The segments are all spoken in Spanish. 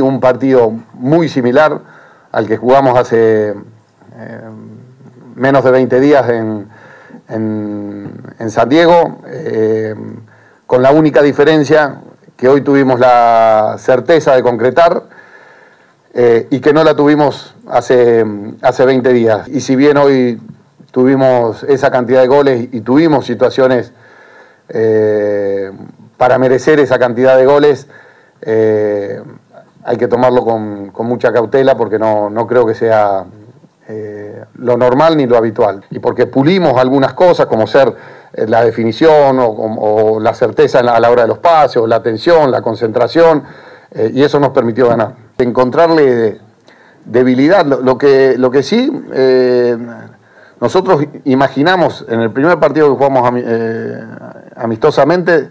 un partido muy similar al que jugamos hace menos de 20 días en, en, San Diego, con la única diferencia que hoy tuvimos la certeza de concretar y que no la tuvimos hace, hace 20 días. Y si bien hoy tuvimos esa cantidad de goles y tuvimos situaciones eh, para merecer esa cantidad de goles, eh, hay que tomarlo con, mucha cautela porque no, creo que sea eh, lo normal ni lo habitual. Y porque pulimos algunas cosas como ser la definición o, la certeza a la hora de los pases, la atención, la concentración, y eso nos permitió ganar. Encontrarle debilidad, lo, que, lo que sí nosotros imaginamos en el primer partido que jugamos eh, amistosamente,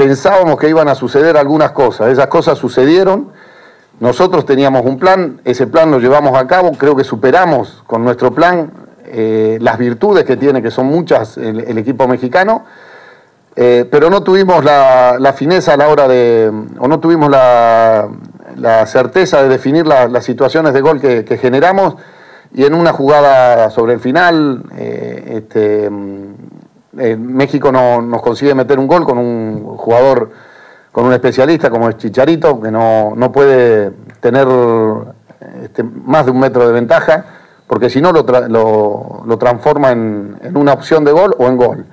pensábamos que iban a suceder algunas cosas. Esas cosas sucedieron. Nosotros teníamos un plan, ese plan lo llevamos a cabo, creo que superamos con nuestro plan eh, las virtudes que tiene, que son muchas, el, equipo mexicano, eh, pero no tuvimos la, fineza a la hora de, o no tuvimos la, certeza de definir las situaciones de gol que generamos y en una jugada sobre el final, eh, este, mm, eh, México no, nos consigue meter un gol con un jugador, con un especialista como es Chicharito, que no, puede tener este, más de un metro de ventaja, porque si no lo, lo, transforma en, en una opción de gol o en gol.